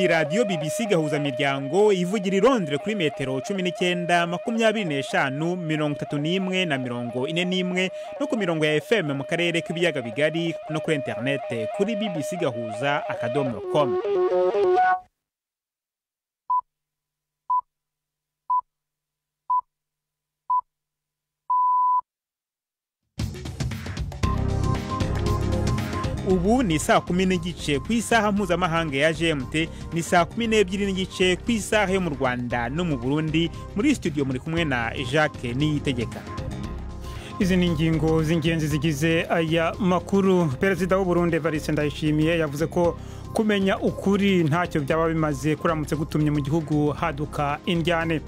ni radiyo BBC gahuzamiryango ivugira i Londres kuri metero cumi n'icyenda makumyabiri n'eshanu mirongo itatu n'imwe na mirongo ine n'imwe no ku mirongo ya FM mu karere k'ibiyaga bigari no kuri interinete kuri bbc gahuza akadomo com. Ubu ni saa kumi n'igice ku isaha mpuzamahanga ya gmt ni saa kumi n'ebyiri n'igice ku isaha yo mu rwanda no mu burundi. Muri studio muri kumwe na jacques niyitegeka. Izi ni ingingo z'ingenzi zigize aya makuru. Perezida w'uburundi evariste ndayishimiye yavuze ko kumenya ukuri ntacyo byaba bimaze kuramutse gutumye mu gihugu haduka indyane.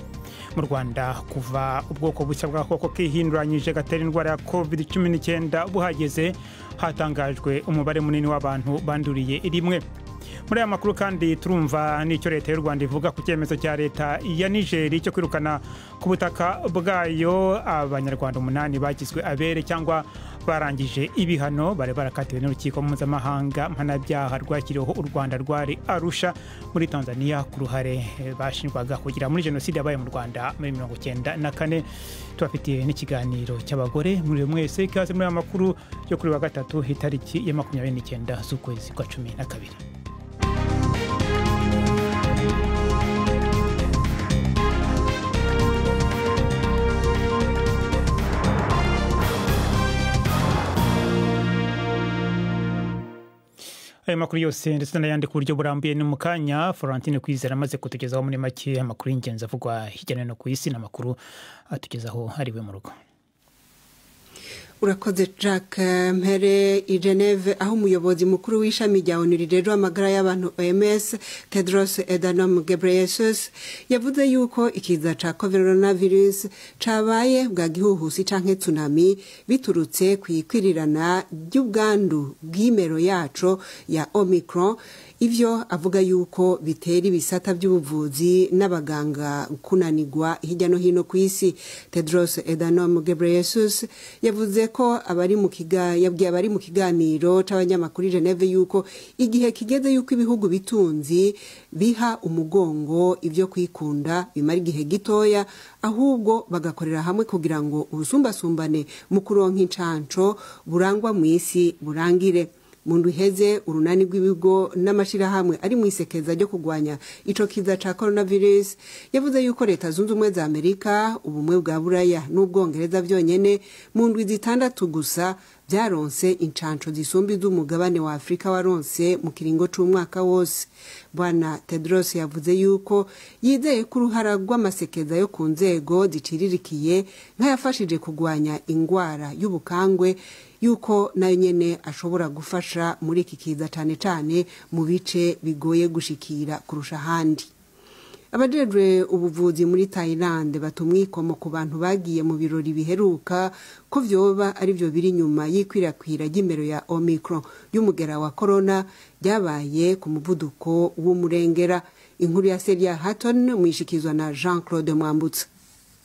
Mu rwanda kuva ubwoko bushya bw'agakoko kihinduranyije gatera indwara ya covid cumi n'icyenda buhageze hatangajwe umubare munini w'abantu banduriye rimwe muri aya makuru kandi turumva n'icyo leta y'u rwanda ivuga ku cyemezo cya leta ya nigeri cyo kwirukana ku butaka bwayo. Abanyarwanda umunani bagizwe abere cyangwa barangije ibihano bari barakatiwe n'urukiko mpuzamahanga mpanabyaha rwashyiriweho u rwanda rwari arusha muri tanzania ku ruhare bashinjwaga kugira muri jenoside yabaye mu rwanda muri mirongo icyenda na kane. Tubafitiye n'ikiganiro cy'abagore muri mwese ikaze muri aya makuru yo kuri wa gatatu itariki ya makumyabiri n'icyenda z'ukwezi kwa cumi na kabiri. Ayo makuru yose ndetse n'ayandi ku buryo burambuye ni mu kanya. Florentine kwizera amaze kutugezaho muri make amakuru y'ingenzi avugwa hirya no hino ku isi n'amakuru atugezaho ari we mu rugo. Urakoze jack. Mpere i geneve aho umuyobozi mukuru w'ishami rya onu rirero amagara y'abantu oms tedros edanom gebreyesus yavuze yuko ikiza ca coronavirus cabaye bwa gihuhusi canke tsunami biturutse ku ikwirirana ry'ubwandu bw'imero yaco ya omicron ivyo avuga yuko bitera ibisata by'ubuvuzi n'abaganga kunanirwa hirya no hino ku isi tedros edanom gebreyesus yavuze ko abari mu yabwiye abari mu kiganiro c'abanyamakuru Geneve yuko igihe kigeze yuko ibihugu bitunzi biha umugongo ivyo kwikunda bimara igihe gitoya ahubwo bagakorera hamwe kugira ngo ubusumbasumbane mu kuronka incanco burangwa mu isi burangire. Mu iheze urunani rw'ibigo n'amashyirahamwe ari mu isekeza ryo kurwanya ico kiza ca coronavirus yavuze yuko leta zunze ubumwe za amerika ubumwe bwa buraya n'ubwongereza byonyene mu ndwi zitandatu gusa byaronse incanco zisumba iz'umugabane wa afurika waronse mu kiringo c'umwaka wose. Bwana tedros yavuze yuko yizeye ko uruhara rw'amasekeza yo ku nzego ziciririkiye nk'ayafashije kurwanya ingwara y'ubukangwe yuko na yo nyene ashobora gufasha muri iki kiza cane cane mu bice bigoye gushikira kurusha ahandi. Abajejwe ubuvuzi muri Thailand batumwikomo ku bantu bagiye mu birori biheruka ko vyoba ari byo biri nyuma y'ikwirakwira ry'imero ya Omicron y'umugera wa corona byabaye ku muvuduko w'umurengera. Inkuru ya Celia Hatton mwishikizwa na Jean-Claude Mwambutsa.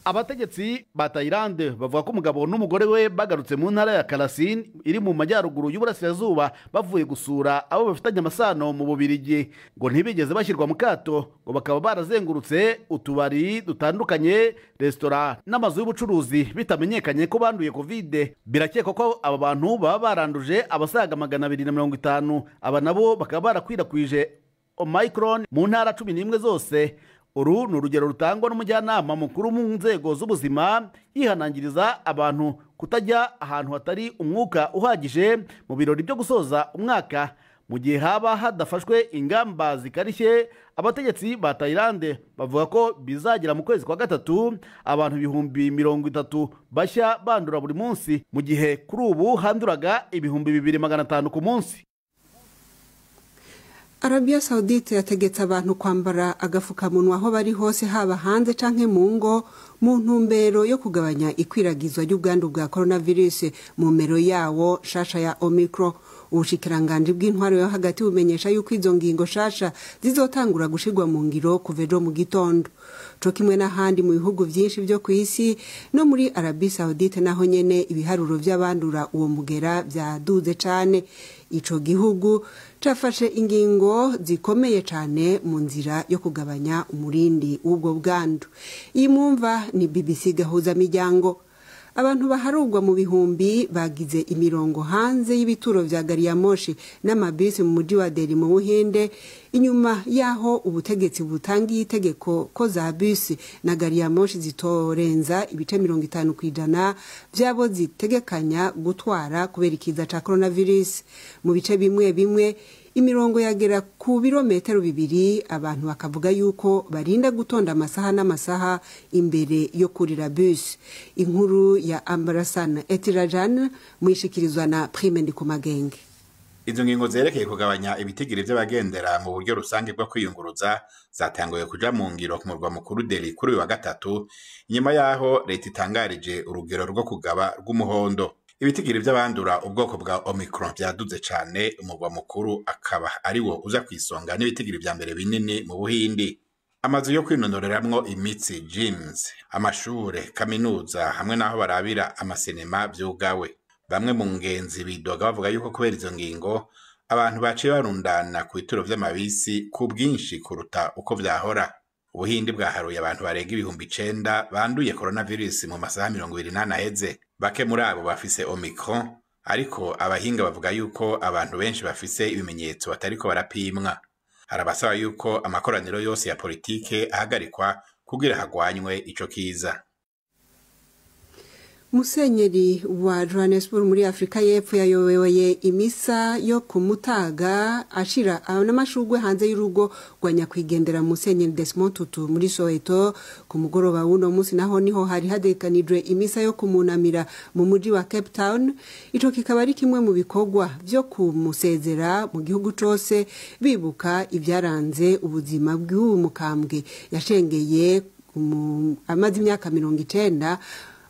Abategetsi ba tayilande bavuga ko umugabo n'umugore we bagarutse mu ntara ya karasini iri mu majyaruguru y'uburasirazuba bavuye gusura abo bafitanye amasano mu bubirigi. Ngo ntibigeze bashyirwa mu kato ngo bakaba barazengurutse utubari dutandukanye resitora n'amazu y'ubucuruzi bitamenyekanye ko banduye kovide birakekwa ko aba bantu baba baranduje abasaga magana abiri na mirongo itanu. Aba nabo bakaba barakwirakwije omicron mu ntara cumi n'imwe zose uru ni urugero rutangwa n'umujyanama mukuru mu nzego z'ubuzima yihanangiriza abantu kutajya ahantu hatari umwuka uhagije mu birori byo gusoza umwaka mu gihe haba hadafashwe ingamba zikarishye abategetsi ba tayilande bavuga ko bizagera mu kwezi kwa gatatu abantu ibihumbi mirongo itatu bashya bandura buri munsi mu gihe kuri ubu handuraga ibihumbi bibiri magana atanu ku munsi. Arabiya sawudite yategetse abantu kwambara agafukamunwa aho bari hose haba hanze canke mu ngo mu ntumbero yo kugabanya ikwiragizwa ry'ubwandu bwa coronavirus mu mero yawo shasha ya omicron. Ubushikiranganji bw'intwaro yo hagati bumenyesha yuko izo ngingo shasha zizotangura gushirwa mu ngiro kuva ejo mu gitondo. Co kimwe n'ahandi mu bihugu vyinshi vyo ku isi no muri arabi saudite naho nyene ibiharuro vy'abandura uwo mugera vyaduze cane. Ico gihugu cafashe ingingo zikomeye cane mu nzira yo kugabanya umurindi w'ubwo bwandu. Iyi mwumva ni bbc gahuza miryango abantu baharugwa mu bihumbi bagize imirongo hanze y'ibituro vya gariyamoshi n'amabisi mu muji wa deri mu buhinde inyuma y'aho ubutegetsi butangiye itegeko ko za bisi na gariyamoshi zitorenza ibice mirongo itanu ku ijana vy'abo zitegekanya gutwara kubera ikiza ca coronavirus. Mu bice bimwe bimwe imirongo yagera ku birometero bibiri abantu bakavuga yuko barinda gutonda amasaha n'amasaha imbere yo kurira bus. Inkuru ya ambarasana etirajan muyishikirizwa na prime ndikumagenge izo ngingo zerekeye kugabanya ibitigiri vy'abagendera mu buryo rusange bwo kwiyunguruza zatanguye kuja mu ngiro ku murwa mukuru Delhi kuri uyu wa gatatu inyuma y'aho leta itangarije urugero rwo kugaba rw'umuhondo. Ibitigiri vy'abandura ubwoko bwa omicron vyaduze cane umurwa mukuru akaba ari wo uza kwisonga n'ibitigiri vya mbere binini mu buhindi. Amazu yo kwinonoreramwo imitsi gyms amashure kaminuza hamwe n'aho barabira amasinema vyugawe. Bamwe mu ngenzi bidoga bavuga yuko kubera izo ngingo abantu baciye barundana ku bituro vy'amabisi ku bwinshi kuruta uko vyahora. Ubuhindi bwaharuye abantu barenga ibihumbi icenda banduye coronavirus mu masaha mirongo ibiri n'ane aheze bake muri abo bafise omicron ariko abahinga bavuga yuko abantu benshi bafise ibimenyetso batariko barapimwa. Hari abasaba yuko amakoraniro yose ya politike ahagarikwa kugira hagwanywe ico kiza. Musenyeri wa johannesburg muri afurika y'epfo yayoboye imisa yo ku mutaga ashira n'amashurwe hanze y'urugo rwa nyakwigendera musenyeri desmond muri soweto ku mugoroba w'uno munsi naho ni ho hari hadekanijwe imisa yo kumunamira mu muji wa cape town. Ico kikaba ari kimwe mu bikorwa vyo kumusezera mu gihugu cose bibuka ibyaranze ubuzima bw'uwu mukambwe. Yashengeye amaze imyaka mirongo icenda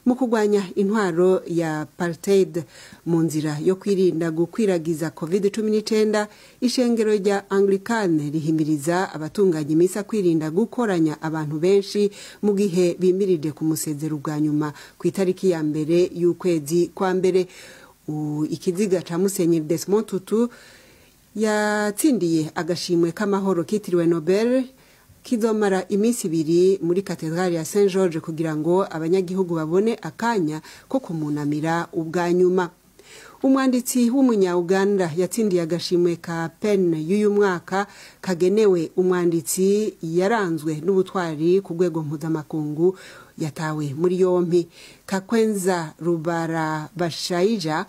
mu kurwanya intwaro ya apartheid mu nzira yo kwirinda gukwiragiza covid cumi n'icyenda ishengero rya anglikane rihimiriza abatunganya imisa kwirinda gukoranya abantu benshi mu gihe bimirije ku musezero bwa nyuma ku itariki ya mbere y'ukwezi kwa mbere. Ikiziga ca musenyeri desmond tutu yatsindiye agashimwe k'amahoro kitiriwe nobel kizomara iminsi ibiri muri katedrali ya saint george kugira ngo abanyagihugu babone akanya ko kumunamira ubwa nyuma. Umwanditsi w'umunyauganda yatsindiye agashimwe ka pen y'uyu mwaka kagenewe umwanditsi yaranzwe n'ubutwari ku rwego mpuzamakungu yatawe muri yompi. Kakwenza rubarabashayija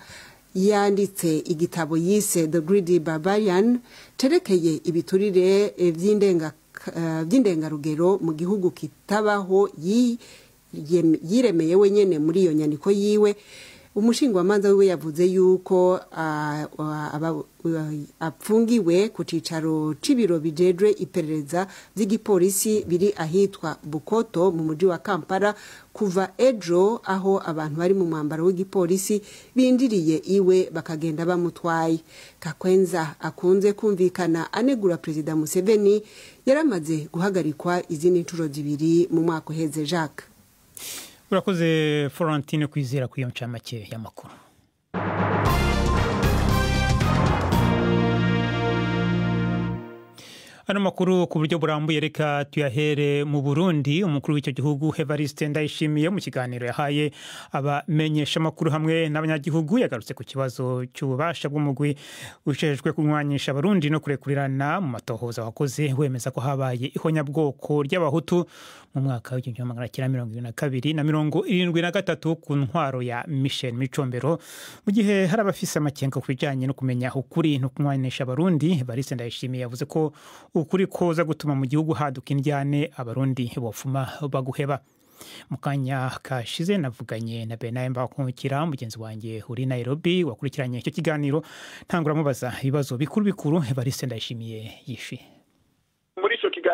yanditse igitabo yise the greedy barbarian cerekeye ibiturire vy'indenga by'indengarugero mu gihugu kitabaho yiremeye wenyine muri iyo nyandiko yiwe. Umushingwamanza wiwe yavuze yuko apfungiwe ku cyicaro cy'ibiro bijejwe iperereza by'igipolisi biri ahitwa bukoto mu mujyi wa kampala kuva ejo aho abantu bari mu mwambaro w'igipolisi bindiriye iwe bakagenda bamutwaye. Kakwenza akunze kumvikana anegura perezida museveni yaramaze guhagarikwa izindi nshuro zibiri mu mwaka uheze jacques. Urakoze florentine kwizera ku iyo ncamake y'amakuru. Ano makuru ku buryo burambuye reka tuyahere mu burundi. Umukuru w'icyo gihugu evariste ndayishimiye mu kiganiro yahaye abamenyesha amakuru hamwe n'abanyagihugu yagarutse ku kibazo cy'ububasha bw'umugwi ushejwe kunywanyisha abarundi no kurekurirana mu matohoza wakoze wemeza ko habaye ihonyabwoko ry'abahutu mu mwaka w'igihumbi magana cyenda mirongo irindwi na kabiri na mirongo irindwi na gatatu ku ntwaro ya michel micombero mu gihe hari abafise amakenga ku bijyanye no kumenya ukuri no kunywanisha abarundi evariste ndayishimiye yavuze ko ukuri koza gutuma mu gihugu haduka indyane abarundi bofuma baguheba. Mu kanya kashize navuganye na benaye mbakungukira mugenzi wanjye uri nairobi wakurikiranye icyo kiganiro. Ntanguramubaza ibibazo bikuru bikuru evariste ndayishimiye icyo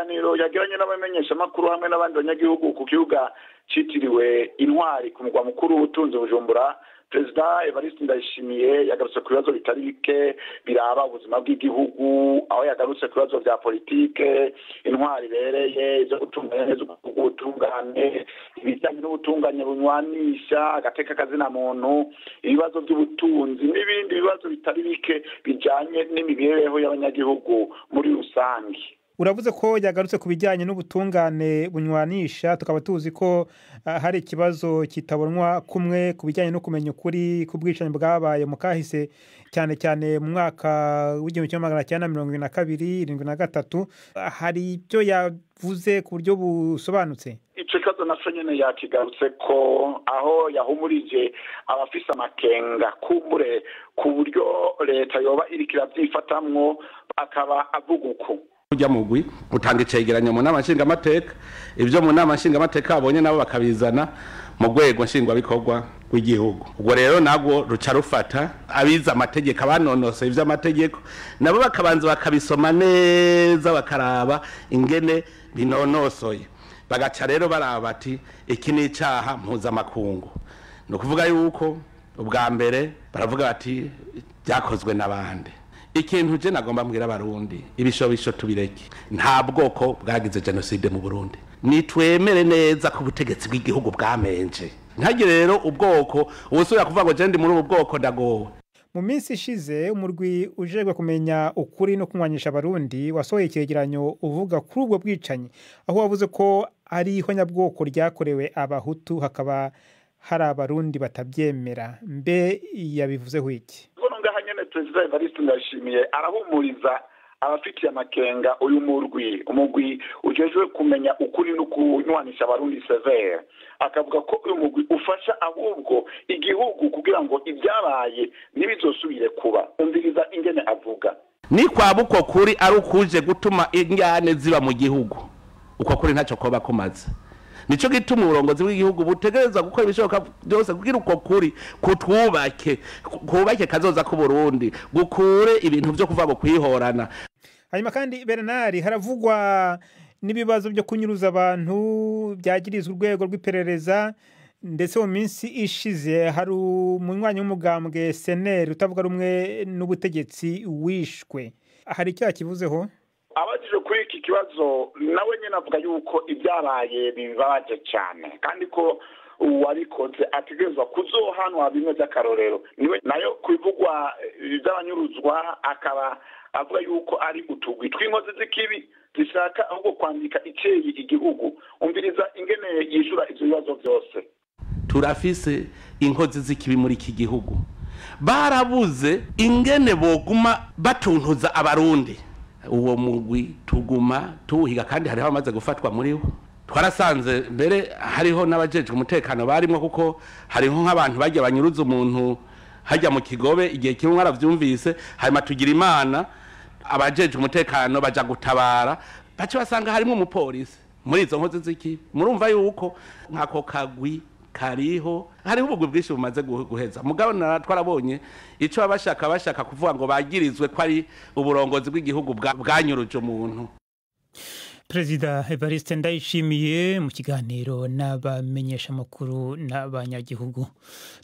kiganiro yagiranye n'abamenyeshamakuru hamwe n'abandi banyagihugu ku kibuga cyitiriwe intwari ku mugwa mukuru w'ubutunzi bujumbura perezida evariste ndayishimiye yagarutse ku bibazo bitari bike biraba ubuzima bw'igihugu aho yagarutse ku bibazo bya politike intwari ibereye ibyo gutunganya neza ubutungane ibijyanye n'ubutungane bunywanisha agateka kazina muntu ibibazo by'ubutunzi n'ibindi bibazo bitari bike bijyanye n'imibereho y'abanyagihugu muri rusange. Uravuze ko yagarutse ku bijyanye n'ubutungane bunywanisha tukaba tuzi ko ah, hari ikibazo kitabonwa kumwe ku bijyanye no kumenya ukuri ku bwicanyi bwabaye mu kahise cyane cyane mu mwaka w'igihumbi kimwe magana cyenda mirongo irindwi na kabiri irindwi na gatatu. Ah, hari ibyo yavuze ku buryo busobanutse? Icyo kibazo na cyo nyine yakigarutse ko aho yahumurije abafise amakenga kumbure ku buryo leta yoba iriko iravyifatamwo akaba avuga uku ujya mugwi utanga icegeranyo mu nama nshingamateka ibyo mu nama nshingamateka babonye nabo bakabizana mu rwego nshingwabikorwa rw'igihugu. Ubwo rero nabwo ruca rufata abize amategeko abanonosoye iby'amategeko nabo bakabanza bakabisoma neza bakaraba ingene binonosoye. Bagaca rero baraba bati iki ni icyaha mpuzamakungu? Ni ukuvuga yuko ubwa mbere baravuga bati byakozwe n'abandi. Ikintu je nagomba mbwira abarundi ibishobisho tubireke. Nta bwoko bwagize jenoside mu burundi. Nitwemere neza ko ubutegetsi bw'igihugu bwamenje. Ntagire rero ubwoko ubusubira kuvuga ngo je ndi muri ubu bwoko ndagowe. Mu minsi ishize umurwi ujejwe kumenya ukuri no kunywanisha abarundi wasohoye icyegeranyo uvuga kuri ubwo bwicanyi. Aho wavuze ko ari ihonyabwoko ryakorewe abahutu hakaba hari abarundi batabyemera. Mbe yabivuzeho iki? Nyene perezida evariste ndayishimiye arahumuriza abafitiye amakenga uyu murwi. Umurwi ujejwe kumenya ukuri no kunywanisha abarundi severe. Akavuga ko uyu murwi ufasha ahubwo igihugu kugira ngo ibyabaye ntibizosubire kuba. Umviriza ingene avuga. Ni kwaba uko kuri ari ukuje gutuma injyane ziba mu gihugu. Uko kuri ntacyo koba kumaze. Ni cyo gituma uburongozi bw'igihugu butegereza gukora ibishoboka byose kugira uko kuri kutwubake kubake kazoza k'uburundi gukure ibintu byo kuva mu kwihorana. Hanyuma kandi bernard haravugwa n'ibibazo byo kunyuruza abantu byagirizwa urwego rw'iperereza ndetse mu minsi ishize hari umunywanyi w'umugambwe seneri utavuga rumwe n'ubutegetsi wishwe. Hari icyo yakivuzeho? Abajije kuri iki kibazo nawe nyine avuga yuko ibyabaye bibabaje cyane. Kandi ko uwabikoze ategerezwa kuzohanwa bimwe by'akarorero. Niwe na yo kubivugwa iby'abanyuruzwa akaba avuga yuko ari utugwi. Tw'inkozi z'ikibi zishaka ahubwo kwandika icyeyi igihugu. Umviriza ingene yishyura ibyo bibazo byose. Turafise inkozi z'ikibi muri iki gihugu. Barabuze ingene boguma batuntuza abarundi. Uwo mugwi tuguma tuwuhiga kandi hariho abamaze gufatwa muri wo. Twarasanze mbere hariho n'abajejwe umutekano barimo kuko hariho nk'abantu bajya banyuruza umuntu hajya mu kigobe igihe kimwe mwarabyumvise hanyuma tugira imana abajejwe umutekano baja gutabara baca basanga harimo umupolisi. Muri izo nkozi z'iki? Murumva yuko nk'ako kagwi kariho hariho ubugwi bwinshi bumaze guhe- guheza. Mugabo twarabonye ico baba bashaka bashaka kuvuga ngo bagirizwe ko ari uburongozi bw'igihugu bwa- bwanyuruje umuntu. Perezida evariste ndayishimiye mu kiganiro n'abamenyeshamakuru n'abanyagihugu.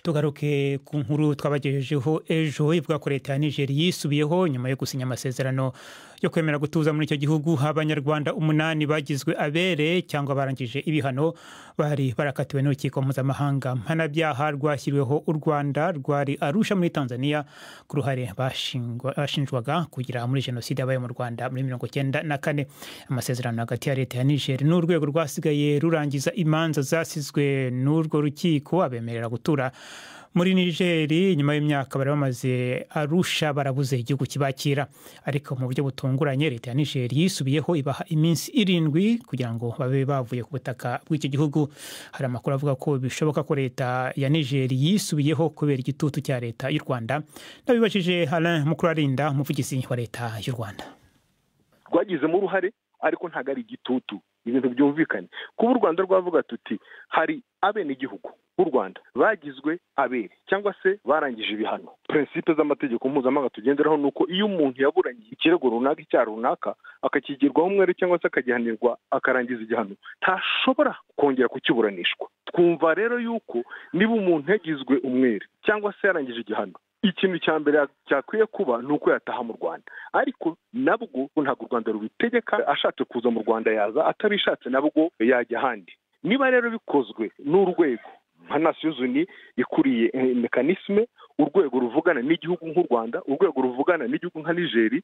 Tugaruke ku nkuru twabagejejeho ejo ivuga ko leta ya nigeri yisubiyeho nyuma yo gusinya amasezerano yo kwemera gutuza muri icyo gihugu abanyarwanda umunani bagizwe abere cyangwa barangije ibihano bari barakatiwe n'urukiko mpuzamahanga. Mpanabyaha rwashyiriweho u rwanda rwari arusha muri tanzania ku ruhare bashinjwaga kugira muri jenoside yabaye mu rwanda muri mirongo icyenda na kane. Amasezerano hagati ya leta ya niger n'urwego rwasigaye rurangiza imanza zasizwe n'urwo rukiko abemerera gutura muri nigeri nyuma y'imyaka bari bamaze arusha barabuze igihugu kibakira. Ariko mu buryo butunguranye leta ya nigeri yisubiyeho ibaha iminsi irindwi kugira ngo babe bavuye ku butaka bw'icyo gihugu. Hari amakuru avuga ko bishoboka ko leta ya nigeri yisubiyeho kubera igitutu cya leta y'u rwanda. Nabibajije alain mukurarinda umuvugizi wa leta y'u rwanda. Rwagizemo uruhare ariko ntabwo ari igitutu. Ibintu byumvikanye kuba u rwanda rwavuga tuti hari abenegihugu b'u rwanda bagizwe abere cyangwa se barangije ibihano. Prinsipe z'amategeko mpuzamahanga tugenderaho ni uko iyo umuntu yaburanye ikirego runaka icyaha runaka akakigirwaho umwere cyangwa se akagihanirwa akarangiza igihano ntashobora kongera kukiburanishwa. Twumva rero yuko niba umuntu yagizwe umwere cyangwa se yarangije igihano ikintu cya mbere cyakwiye kuba ni uko yataha mu rwanda. Ariko nabwo ntabwo u rwanda rubitegeka ashatse kuza mu rwanda yaza atabishatse nabwo yajya ahandi. Niba rero bikozwe n'urwego nka nasiyo zuni ikuriye mekanisme urwego ruvugana n'igihugu nk'u rwanda urwego ruvugana n'igihugu nka nigeri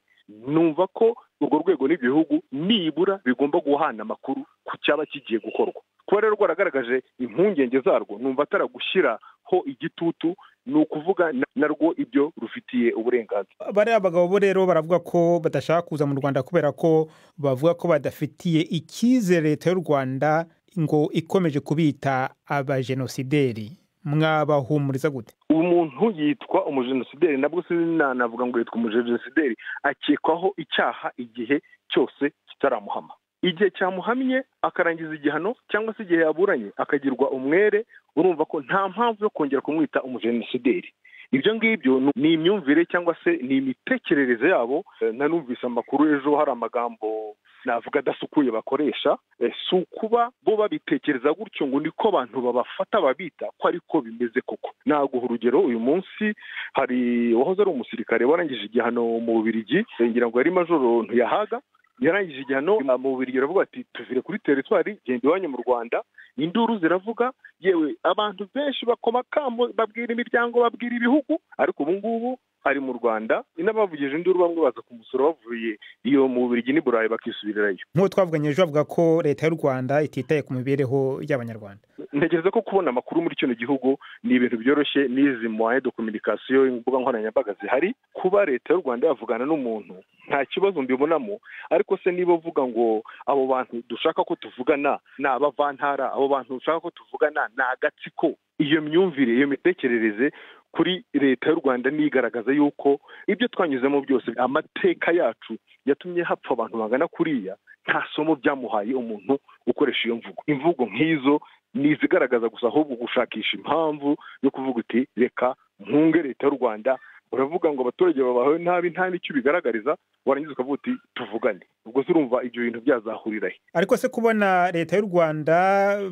numva ko urwo rwego n'ibihugu nibura bigomba guhana amakuru ku cyaba kigiye gukorwa. Kuba rero rwaragaragaje impungenge zarwo numva ataragushyiraho igitutu ni ukuvuga narwo ibyo rufitiye uburenganzira. Bariya bagabo bo rero baravuga ko badashaka kuza mu rwanda kubera ko bavuga ko badafitiye icyizere leta y'u rwanda ngo ikomeje kubita abajenosideri. Mwabahumuriza gute? Umuntu yitwa umujenosideri nabwo sinanavuga ngo yitwa umujenosideri akekwaho icyaha igihe cyose kitaramuhama. Igihe cyamuhamye akarangiza igihano cyangwa se igihe yaburanye akagirwa umwere urumva ko nta mpamvu yo kongera kumwita umujenosideri. Ibyo ngibyo ni imyumvire cyangwa se ni imitekerereze yabo nanumvise amakuru ejo hari amagambo navuga adasukuye bakoresha si ukuba bo babitekereza gutyo ngo niko abantu babafata babita ko ariko bimeze koko. Naguha urugero uyu munsi hari uwahoze ari umusirikare warangije igihano mu bubirigi ngira ngo yari majoro ntuyahaga yarangije igihano mu bubirigi aravuga ati tuvire kuri teritwari genda iwanyu mu rwanda. Induru ziravuga yewe abantu benshi bakoma kamo babwira imiryango babwira ibihugu ariko ubu ngubu ari mu rwanda n'abavugije induru bamwe baza kumusura bavuye iyo mu bubirigi n'i burayi bakisubirirayo nk'uko twavuganye ejo bavuga ko leta y'u rwanda ititaye ku mibereho y'abanyarwanda. Ntekereza ko kubona amakuru muri kino gihugu ni ibintu byoroshye n'izi moye de kominikasiyo imbuga nkoranyambaga zihari. Kuba leta y'u rwanda yavugana n'umuntu nta kibazo mbibonamo. Ariko se niba uvuga ngo abo bantu dushaka ko tuvugana ni abavantara abo bantu dushaka ko tuvugana ni agatsiko. Iyo myumvire iyo mitekerereze kuri leta y'u rwanda nigaragaza yuko ibyo twanyuzemo byose amateka yacu yatumye hapfa abantu bangana kuriya nta somo byamuhaye umuntu ukoresha iyo mvugo. Imvugo nk'izo ni izigaragaza gusa ahubwo gushakisha impamvu yo kuvuga uti reka mpunge leta y'u rwanda. Uravuga ngo abaturage babawe nabi nta n'icyo bigaragariza warangiza ukavuga uti tuvugane. Ubwo se urumva ibyo bintu byazahurira he? Ariko se kubona leta y'u rwanda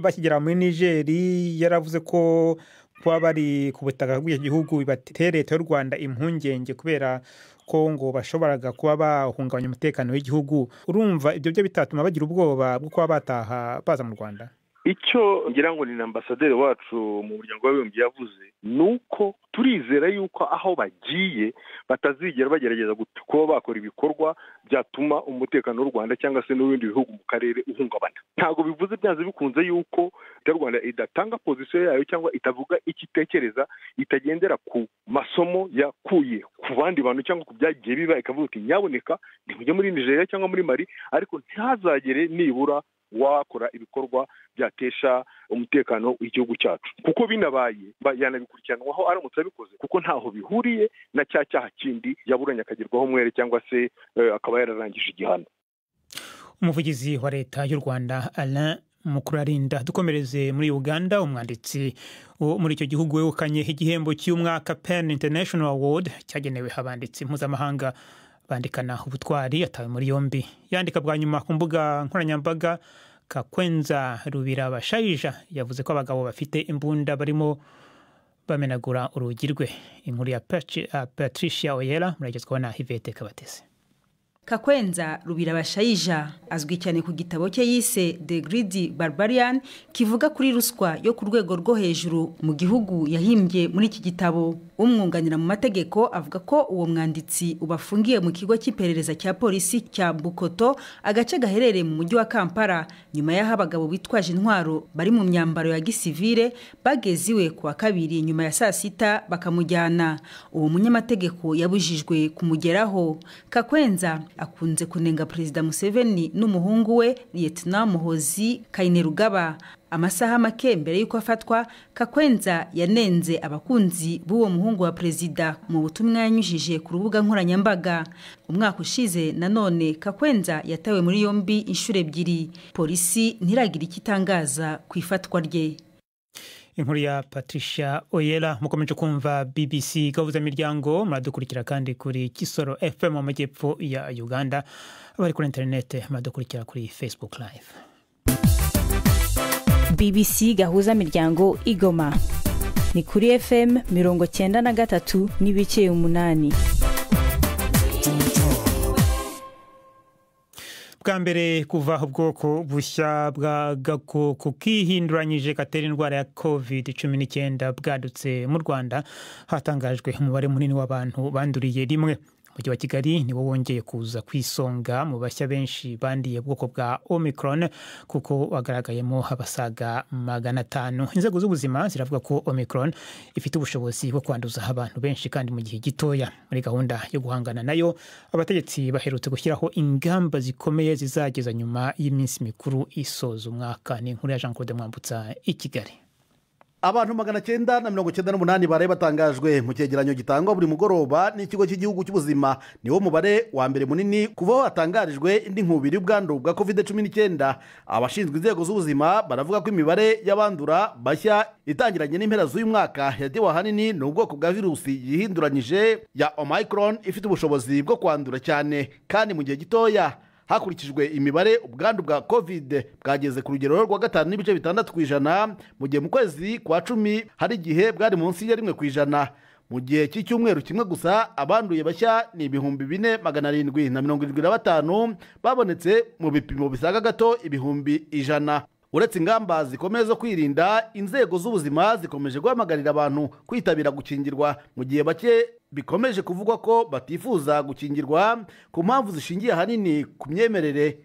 bakigera muri nigeri yaravuze ko kuba bari ku butaka bw'icyo gihugu bibateye leta y'u rwanda impungenge kubera ko ngo bashoboraga kuba bahungabanya umutekano w'igihugu. Urumva ibyo byo bitatuma bagira ubwoba bwo kuba bataha baza mu rwanda? Icyo ngira ngo ni na ambasaderi wacu mu muryango w'abibumbye yavuze ni uko turizera yuko aho bagiye batazigera bagerageza kuba bakora ibikorwa byatuma umutekano w'u rwanda cyangwa se n'ibindi bihugu mu karere uhungabana. Ntabwo bivuze byanze bikunze yuko leta rwanda idatanga pozisiyo yayo cyangwa itavuga icyo itekereza itagendera ku masomo yakuye ku bandi bantu cyangwa ku byagiye biba ikavuga iti nyaboneka ntimujye muri nigeria cyangwa muri mari ariko ntihazagere nibura wakora ibikorwa byatesha umutekano w'igihugu cyacu. Kuko binabaye yanabikurikiranwaho aramutse abikoze kuko ntaho bihuriye na cya cyaha kindi yaburanye akagerwaho umwere cyangwa se akaba yararangije igihano. Umuvugizi wa leta y'u rwanda alain mukurarinda dukomereze muri uganda umwanditsi wo muri icyo gihugu wegukanye igihembo cy'umwaka pen international award cyagenewe abanditsi mpuzamahanga bandikana ubutwari yatawe muri yombi. Yandika bwa nyuma ku mbuga nkoranyambaga kakwenza rubira bashayija yavuze ko abagabo bafite imbunda barimo bamenagura urugi rwe. Inkuru ya patricia oyera muragezwaho na hivete kabatesi. Kakwenza rubira bashayija azwi cyane ku gitabo cye yise the greedy barbarian kivuga kuri ruswa yo ku rwego rwo hejuru mu gihugu yahimbye muri iki gitabo. Umwunganira mu mategeko avuga ko uwo mwanditsi ubafungiye mu kigo cy'iperereza cya polisi cya bukoto agace gaherereye mu mujyi wa kampala. Nyuma y'aho abagabo bitwaje intwaro bari mu myambaro ya gisivire bageze iwe ku wa kabiri nyuma ya saa sita bakamujyana. Uwo munyamategeko yabujijwe kumugeraho. Kakwenza akunze kunenga perezida museveni n'umuhungu we lieutenant muhozi kainerugaba. Amasaha make mbere y'uko afatwa kakwenza yanenze abakunzi b'uwo muhungu wa perezida mu butumwa yanyujije ku rubuga nkoranyambaga. Umwaka ushize nanone kakwenza yatawe muri yombi inshuro ebyiri. Polisi ntiragira icyo itangaza ku ifatwa rye. Inkuru ya patricia oyera mukomeje kumva bbc gahuza miryango muradukurikira kandi kuri kisoro fm mu majyepfo ya uganda abari kuri interinete muradukurikira kuri facebook live. Bbc gahuza miryango igoma. Ni kuri fm mirongo cyenda na gatatu n'ibice umunani. Bwa mbere kuva ubwoko bushya bwa gakoko kihinduranyije gatera indwara ya covid cumi n'icyenda bwadutse mu rwanda hatangajwe umubare munini w'abantu banduriye rimwe. Umujyi wa kigali niwo wongeye kuza ku isonga mu bashya benshi bandiye ubwoko bwa omicron kuko wagaragayemo abasaga magana atanu. Inzego z'ubuzima ziravuga ko omicron ifite ubushobozi bwo kwanduza abantu benshi kandi mu gihe gitoya. Muri gahunda yo guhangana na yo abategetsi baherutse gushyiraho ingamba zikomeye zizageza nyuma y'iminsi mikuru isoza umwaka. Ni inkuru ya jean claude mwambutsa i kigali. Abantu magana cyenda na mirongo cyenda n'umunani baraye batangajwe mu cyegeranyo gitangwa buri mugoroba n'ikigo cy'igihugu cy'ubuzima. Niwo mubare wa mbere munini kuva aho hatangarijwe indi nkubiri y'ubwandu bwa covid cumi n'icyenda abashinzwe inzego z'ubuzima baravuga ko imibare y'abandura bashya itangiranye n'impera z'uyu mwaka. Yatewe ahanini ni ubwoko bwa virusi yihinduranyije ya omicron ifite ubushobozi bwo kwandura cyane. Kandi mu gihe gitoya hakurikijwe imibare ubwandu bwa covid bwageze ku rugero rwa gatanu n'ibice bitandatu ku ijana. Mu gihe mu kwezi kwa cumi hari igihe bwari munsi ya rimwe ku ijana. Mu gihe cy'icyumweru kimwe gusa abanduye bashya ni ibihumbi bine magana arindwi na mirongo irindwi na batanu babonetse mu bipimo bisaga gato ibihumbi ijana. Uretse ingamba zikomeye zo kwirinda inzego z'ubuzima zikomeje guhamagarira abantu kwitabira gukingirwa. Mu gihe bake bikomeje kuvugwa ko batifuza gukingirwa ku mpamvu zishingiye ahanini ku myemerere.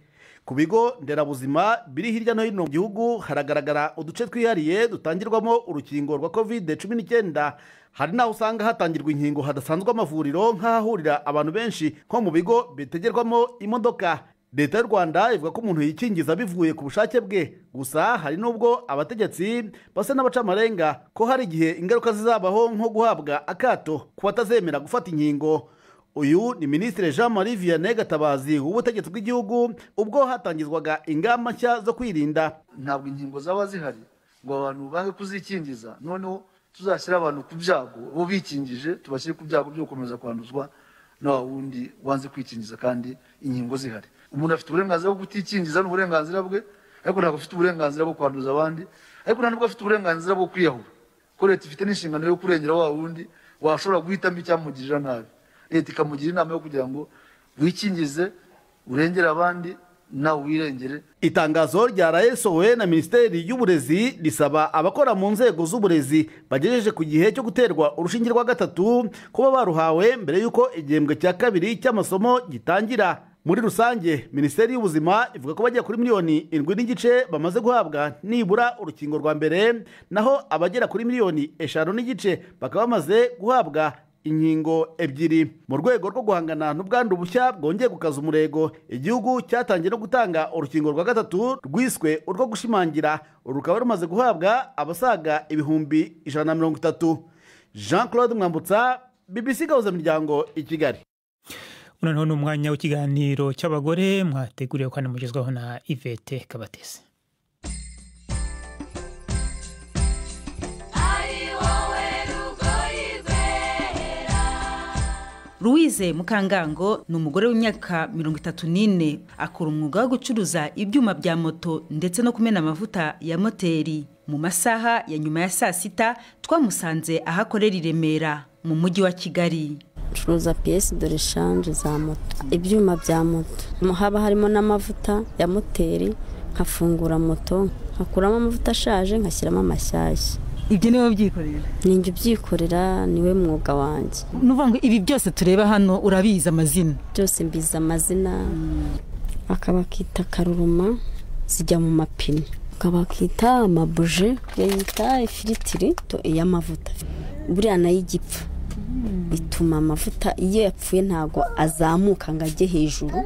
Ku bigo nderabuzima biri hirya no hino mu gihugu haragaragara uduce twihariye dutangirwamo urukingo rwa covid cumi n'icyenda hari n'aho usanga hatangirwa inkingo hadasanzwe amavuriro nk'ahahurira abantu benshi nko mu bigo bitegerwamo imodoka. Leta y'u rwanda ivuga ko umuntu yikingiza bivuye ku bushake bwe. Gusa hari n'ubwo abategetsi basa n'abaca amarenga ko hari igihe ingaruka zizabaho nko guhabwa akato ku batazemera gufata inkingo. Uyu ni minisitiri jean marie vianney gatabazi w'ubutegetsi bw'igihugu ubwo hatangizwaga ingamba nshya zo kwirinda. Ntabwo inkingo zaba zihari ngo abantu bange kuzikingiza noneho tuzashyira abantu ku byago bo bikingije tubashyire ku byago byo gukomeza kwanduzwa na wundi wanze kwikingiza kandi inkingo zihari. Umuntu afite uburenganzira bwo kutikingiza n'uburenganzira bwe ariko ntabwo afite uburenganzira bwo kwanduza abandi ariko nta nubwo afite uburenganzira bwo kwiyahura. Ko leta ifite n'inshingano yo kurengera wa wundi washobora guhitamo icyamugirira nabi. Leta ikamugira inama yo kugira ngo wikingize urengere abandi nawe wirengere. Itangazo ryarayesowe na minisiteri y'uburezi risaba abakora mu nzego z'uburezi bagejeje ku gihe cyo guterwa urushinge rwa gatatu kuba baruhawe mbere y'uko igihembwe cya kabiri cy'amasomo gitangira. Muri rusange minisiteri y'ubuzima ivuga ko bajya kuri miliyoni indwi n'igice bamaze guhabwa nibura urukingo rwa mbere naho abagera kuri miliyoni eshanu n'igice bakaba bamaze guhabwa inkingo ebyiri. Mu rwego rwo guhangana n'ubwandu bushya bwongeye gukaza umurego igihugu cyatangiye no gutanga urukingo rwa gatatu rwiswe urwo gushimangira. Rukaba rumaze guhabwa abasaga ibihumbi ijana na mirongo itatu. Jean claude mwambutsa bbc gahuza i kigali. Noneho ni umwanya w'ikiganiro cy'abagore mwateguriwe kandi mugezwaho na ivete kabatesi. Louise mukangango ni umugore w'imyaka mirongo itatu n'ine. Akora umwuga wo gucuruza ibyuma bya moto ndetse no kumena amavuta ya moteri. Mu masaha ya nyuma ya saa sita twamusanze aho akorera i remera. Mu mujyi wa kigali. Ncuruza piyesi dore shanje za moto ibyuma bya moto. Haba harimo n'amavuta ya moteri nkafungura moto nkakuramo amavuta ashaje nkashyiramo amashyashya. Ibyo ni we ubyikorera ni njye ubyikorera ni we mwuga wanjye. Ni ngo ibi byose tureba hano urabizi amazina. Byose mbizi amazina. Akaba akita karuruma zijya mu mapine. Akaba akita amabuje yayita ifiritiri iy'amavuta. Buriya na yo igipfa bituma amavuta iyo yapfuye ntabwo azamuka ngo ajye hejuru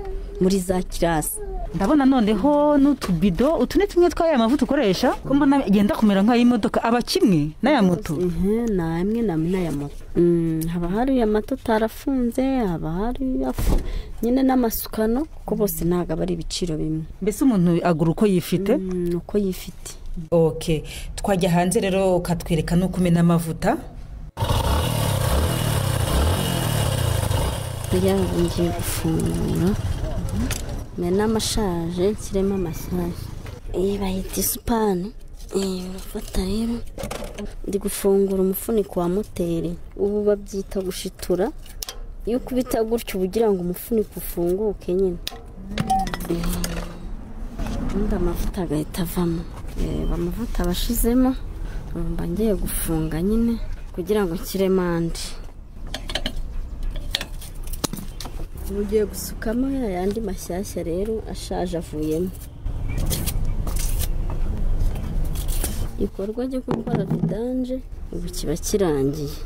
muri za kirasi. Ndabona noneho n'utubido utu ni tumwe tw'aya mavuta ukoresha ko mbona agenda kumera nk'ay'imodoka aba kimwe n'aya moto? Ni amwe n'aya moto. Mm, haba hari amato atarafunze haba hari nyine n'amasukano kuko bose ntabwo aba ari ibiciro bimwe. Mbese umuntu agura uko yifite? Mm, uko yifite. Ok twajya hanze rero ukatwereka n'uko umena amavuta. Ngo ngiye gufungura. Mena amashaje nshyiremo amashyashya iyi bayita isupani iyi urafata rero. Ndi gufungura umufuniko wa moteri. Ubu babyita gushitura. Iyo ukubita gutyo uba ugira ngo umufuniko ufunguke nyine. Ubundi amavuta agahita avamo. Reba amavuta aba ashizemo ubu mba ngiye gufunga nyine kugira ngo nshyiremo andi. Ubu ugiye gusukamo ya yandi mashyashya rero ashaje avuyemo. Igikorwa cyo gukora vidanje ubu kiba kirangiye.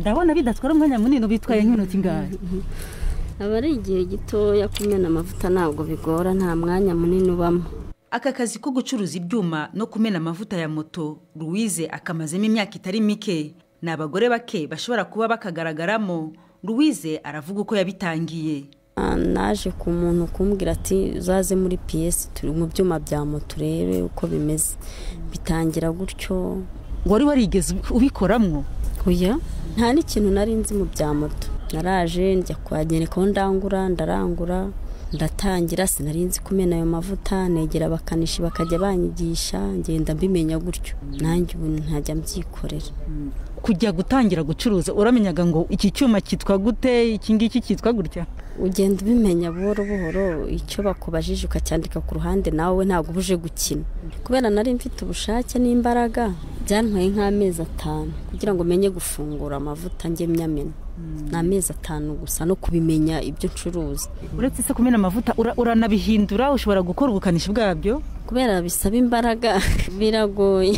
Ndabona bidatwara umwanya munini bitwaye nk'iminota ingahe aba ari igihe gitoya kumena amavuta ntabwo bigora nta mwanya munini ubamo. Aka kazi ko gucuruza ibyuma no kumena amavuta ya moto louise akamazemo imyaka itari mike. Ni abagore bake bashobora kuba bakagaragaramo. Louise aravuga uko yabitangiye. Ah, naje ku muntu kumbwira ati uzaze muri piyesi turi mu byuma bya moto urebe uko bimeze. Bitangira gutyo. Wari warigeze ubikoramo? Oya nta n'ikintu nari nzi mu bya moto. Naraje njya kuhagerekaho ndangura ndarangura ndatangira sinari nzi kumena ayo mavuta negera abakanishi bakajya banyigisha ngenda mbimenya gutyo. Nanjye ubu ntajya mbyikorera. Kujya gutangira gucuruza uramenyaga ngo iki cyuma cyitwa gute iki ngiki cyitwa gutya? Ugenda ubimenya buhoro buhoro icyo bakubajije ukacyandika ku ruhande nawe ntabwo uje gukina. Kubera nari mfite ubushake n'imbaraga byantwaye nk'amezi atanu kugira ngo menye gufungura amavuta njye myamena ni amezi atanu gusa no kubimenya ibyo ncuruza. Uretse se kumena amavuta ura- uranabihindura ushobora gukora ubukanishi bwabyo? Kubera bisaba imbaraga biragoye.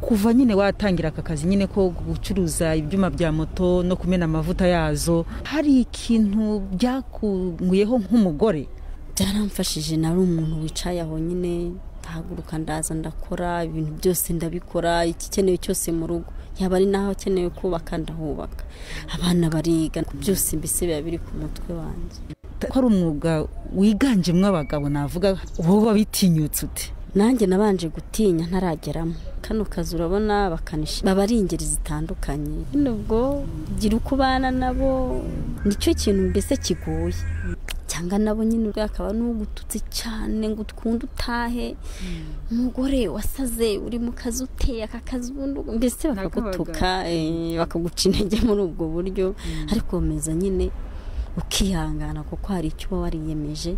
Kuva nyine watangira aka kazi nyine ko gucuruza ibyuma bya moto no kumena amavuta yazo hari ikintu byakunguyeho nk'umugore? Byaramfashije nari umuntu wicaye aho nyine ndahaguruka ndaza ndakora ibintu byose ndabikora igikenewe cyose mu rugo. Yaba ari n'aho akenewe kubaka ndahubaka. Abana bariga byose mbese biba biri ku mutwe wanjye. Ko ari umwuga wiganjemo abagabo navuga wowe wabitinyutse ute? Nanjye nabanje gutinya ntarageramo kano kazi urabona bakanishi baba ari ingeri zitandukanye. Nyine ubwo gira uko ubana nabo ni cyo kintu mbese kigoye cyangwa nabo nyine akaba n'ugututse cyane ngo utwunde utahe. Umugore wasaze uri mu kazi uteye aka kazi ubundi mbese bakagutuka eh, bakaguca intege muri ubwo buryo. Ariko komeza nyine ukihangana kuko hari icyo uba wariyemeje.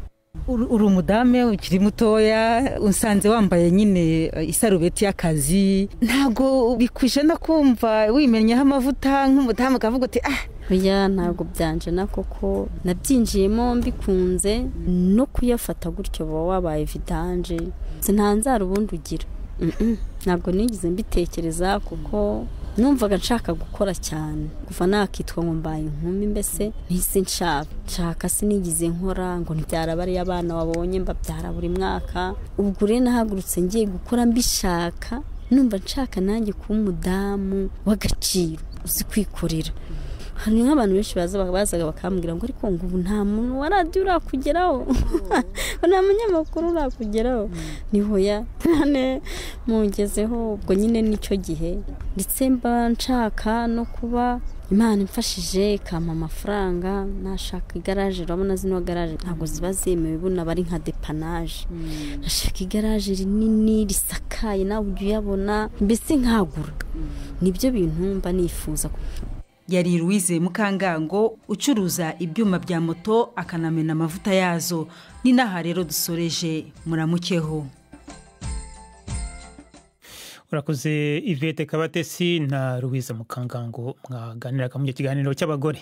Uri umudame ukiri mutoya usanze wambaye nyine eh, isarubeti y'akazi. Ntabwo bikwishe no kumva wimenyeho amavuta nk'umudamu ukavuga uti ah! Oya ntabwo byanje na koko. Nabyinjiyemo mbikunze no kuyafata gutyo uba wabaye vidanje ntanzara ubundi ugira. Ntabwo nigeze mbitekereza kuko numvaga nshaka gukora cyane. Kuva nakitwa ngo mbaye inkumi mbese ntisi nshaka. Nshaka sinigize nkora ngo ntibyara bariya abana wabonye mbabyara buri mwaka. Ubwo rero nahagurutse ngiye gukora mbishaka. Numva nshaka nanjye kuba umudamu w'agaciro. Uzi kwikorera. Hari nk'abantu benshi baza bazaga bakambwira ngo ariko ngo ubu nta muntu wa radiyo urakugeraho. Nta munyamakuru urakugeraho. Ni hoya. None mungezeho ubwo nyine ni cyo gihe. Ndetse mba nshaka no kuba imana imfashije ikampa amafaranga nashaka igaraje urabona zino garaje ntabwo ziba zemewe buno aba ari nka depanaje. Nashaka igaraje rinini risakaye nawe ujya uyabona. Mbese nkagura. Nibyo bintu mba nifuza yari louise mukangango ucuruza ibyuma bya moto akanamena amavuta yazo. Ni n'aha rero dusoreje muramukeho. Urakoze ivete kabatesi na louise mukangango mwaganiraga mu kiganiro cy'abagore.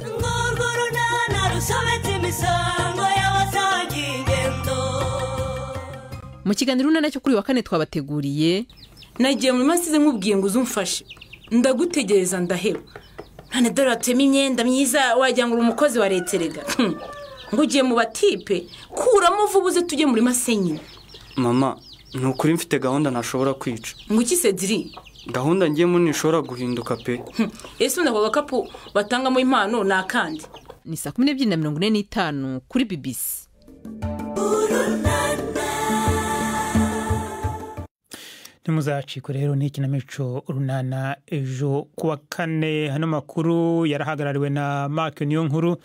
Ngurwo mu kiganiro urunana cyo kuri uyu wa kane twabateguriye nagiye muri masize nkubwiye ngo uzumfashe. Ndagutegereza ndaheba. None dore watuyemo imyenda myiza wagira ngo uri umukozi wa leta erega. Ngo ugiye mu batipe kuramo vuba uze tujye muri masenyine mama ni ukuri mfite gahunda ntashobora kwica. Ngo iki sediri gahunda ngiyemo ntishobora guhinduka pe. Ese undi ako gakapu batangamo impano ni akandi ni saa kumi n'ebyiri na mirongo ine n'itanu kuri bibisi ntimuzacikwe rero ni ikinamico runana ejo ku wa kane. Hano makuru yarahagarariwe na mark niyo nkuru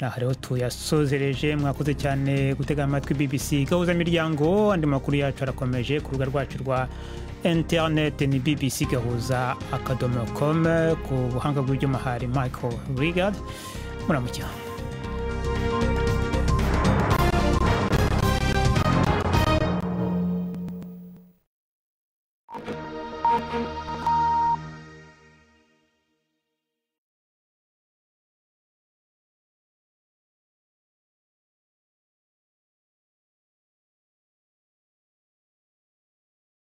naho rero tuyasozereje mwakoze cyane gutega amatwi bbc gahuza miryango andi makuru yacu arakomeje ku rubuga rwacu rwa interineti ni bbc gahuza akadomo com. Ku buhanga bw'ibyuma hari michael rigard muramukira.